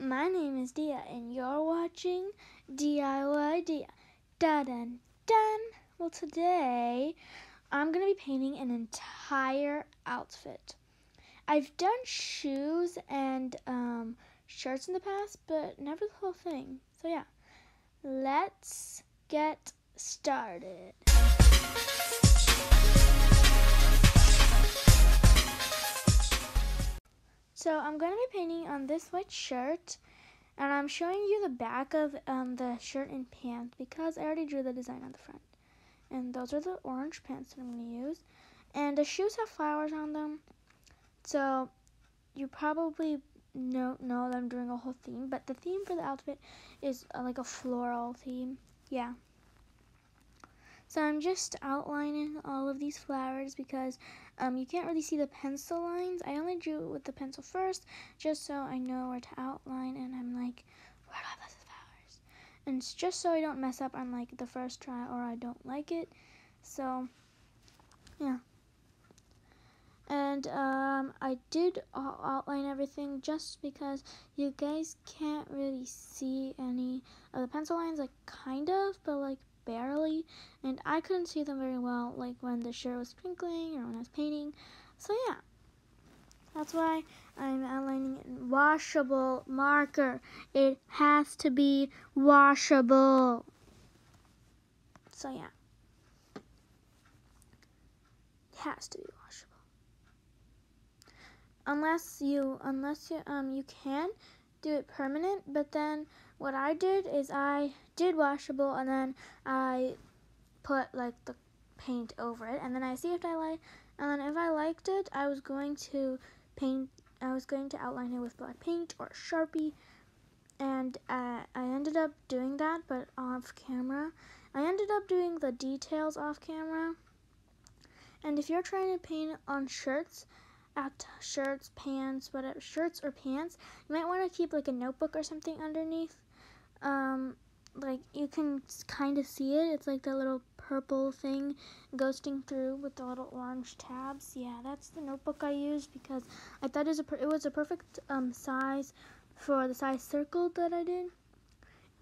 My name is Diya, and you're watching DIY Diya. Dun dun dun. Well, today I'm gonna be painting an entire outfit. I've done shoes and um, shirts in the past, but never the whole thing. So yeah, let's get started. So I'm going to be painting on this white shirt and I'm showing you the back of um, the shirt and pants because I already drew the design on the front. And those are the orange pants that I'm going to use. And the shoes have flowers on them. So you probably don't know that I'm doing a whole theme, but the theme for the outfit is uh, like a floral theme. Yeah. So I'm just outlining all of these flowers because um, you can't really see the pencil lines. I only drew it with the pencil first just so I know where to outline and I'm like, where do I place the flowers? And it's just so I don't mess up on like the first try or I don't like it. So, yeah. And um, I did outline everything just because you guys can't really see any of the pencil lines, like kind of, but like barely, and I couldn't see them very well, like when the shirt was twinkling or when I was painting. So yeah, that's why I'm outlining it in washable marker. It has to be washable. So yeah, it has to be washable. Unless you, unless you, um, you can do it permanent, but then what I did is I did washable and then I put like the paint over it and then I see if I like and then if I liked it I was going to paint I was going to outline it with black paint or Sharpie and uh, I ended up doing that but off camera. I ended up doing the details off camera. And if you're trying to paint on shirts at shirts, pants, whatever, shirts or pants, you might want to keep like a notebook or something underneath um, like you can kind of see it. It's like the little purple thing ghosting through with the little orange tabs. Yeah, that's the notebook I used because I thought it was a, it was a perfect um, size for the size circle that I did.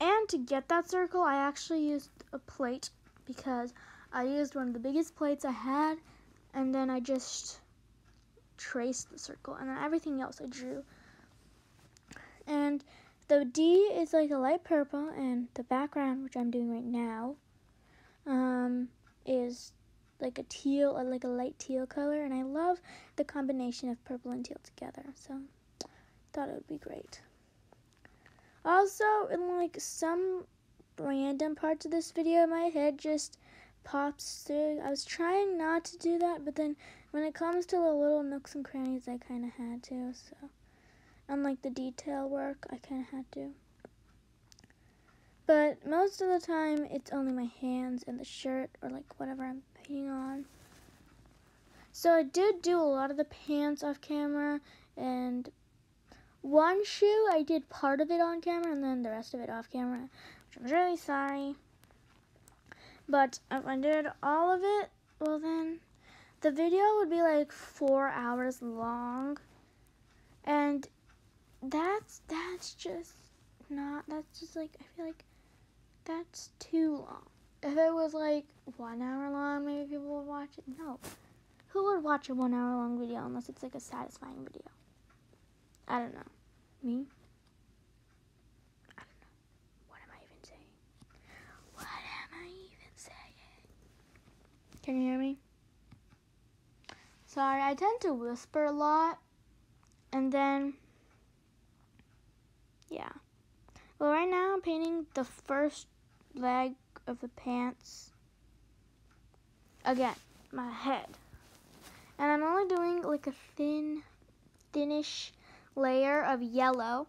And to get that circle, I actually used a plate because I used one of the biggest plates I had and then I just traced the circle and then everything else I drew. And the D is like a light purple, and the background, which I'm doing right now, um, is like a teal, or like a light teal color, and I love the combination of purple and teal together, so thought it would be great. Also, in like some random parts of this video, my head just pops through. I was trying not to do that, but then when it comes to the little nooks and crannies, I kind of had to, so unlike the detail work, I kind of had to. But most of the time, it's only my hands and the shirt or like whatever I'm painting on. So I did do a lot of the pants off camera and one shoe I did part of it on camera and then the rest of it off camera, which I'm really sorry. But if I did all of it, well then the video would be like four hours long. And that's that's just not that's just like I feel like that's too long. If it was like one hour long, maybe people would watch it. No. Who would watch a one hour long video unless it's like a satisfying video? I don't know. Me? I don't know. What am I even saying? What am I even saying? Can you hear me? Sorry, I tend to whisper a lot. And then yeah. Well, right now I'm painting the first leg of the pants. Again, my head. And I'm only doing like a thin, thinnish layer of yellow.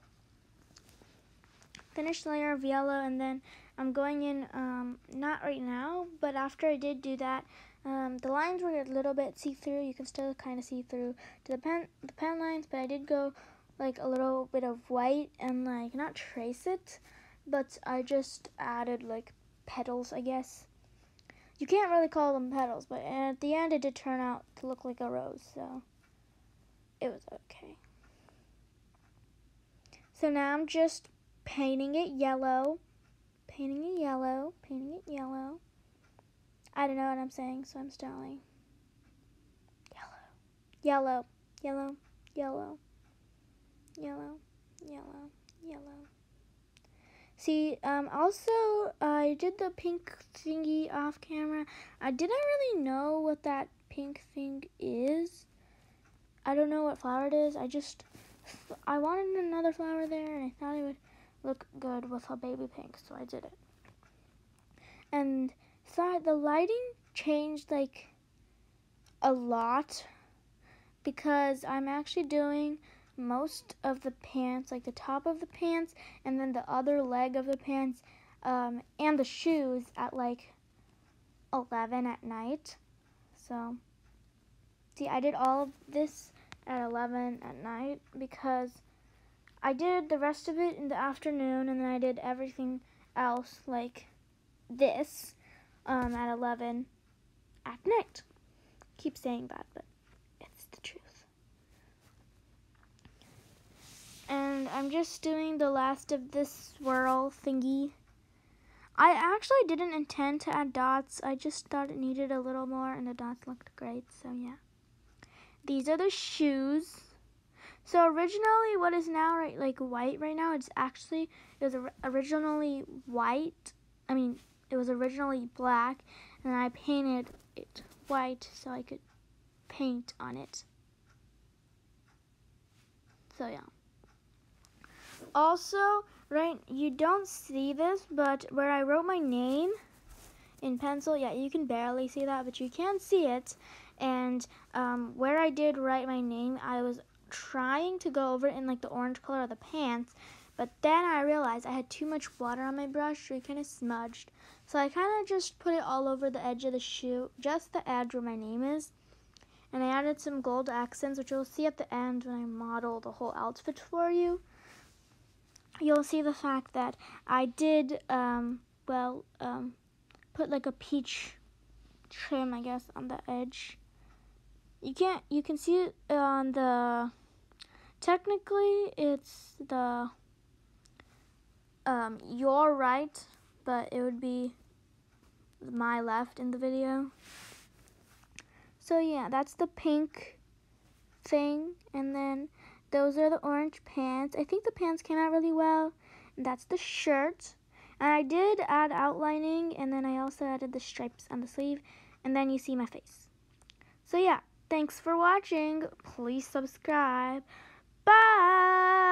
Thinnish layer of yellow and then I'm going in, um, not right now, but after I did do that, um, the lines were a little bit see-through. You can still kind of see through to the pen, the pen lines, but I did go like a little bit of white and like not trace it, but I just added like petals, I guess. You can't really call them petals, but at the end it did turn out to look like a rose, so it was okay. So now I'm just painting it yellow, painting it yellow, painting it yellow. I don't know what I'm saying, so I'm stalling. Yellow, yellow, yellow, yellow, yellow, yellow. Yellow. See, um, also, I did the pink thingy off camera. I didn't really know what that pink thing is. I don't know what flower it is. I just, I wanted another flower there, and I thought it would look good with a baby pink, so I did it. And thought the lighting changed, like, a lot because I'm actually doing most of the pants, like the top of the pants, and then the other leg of the pants, um, and the shoes at like 11 at night. So, see, I did all of this at 11 at night because I did the rest of it in the afternoon, and then I did everything else like this um, at 11 at night. Keep saying that, but it's the truth. and I'm just doing the last of this swirl thingy. I actually didn't intend to add dots. I just thought it needed a little more and the dots looked great, so yeah. These are the shoes. So originally what is now right like white right now, it's actually it was originally white. I mean, it was originally black and I painted it white so I could paint on it. So yeah. Also, right, you don't see this, but where I wrote my name in pencil, yeah, you can barely see that, but you can see it. And um, where I did write my name, I was trying to go over it in like the orange color of the pants, but then I realized I had too much water on my brush, so it kind of smudged. So I kind of just put it all over the edge of the shoe, just the edge where my name is. And I added some gold accents, which you'll see at the end when I model the whole outfit for you you'll see the fact that I did, um, well, um, put like a peach trim, I guess, on the edge. You can't, you can see it on the, technically it's the, um, your right, but it would be my left in the video. So yeah, that's the pink thing, and then those are the orange pants. I think the pants came out really well. And that's the shirt. And I did add outlining, and then I also added the stripes on the sleeve, and then you see my face. So yeah, thanks for watching. Please subscribe. Bye!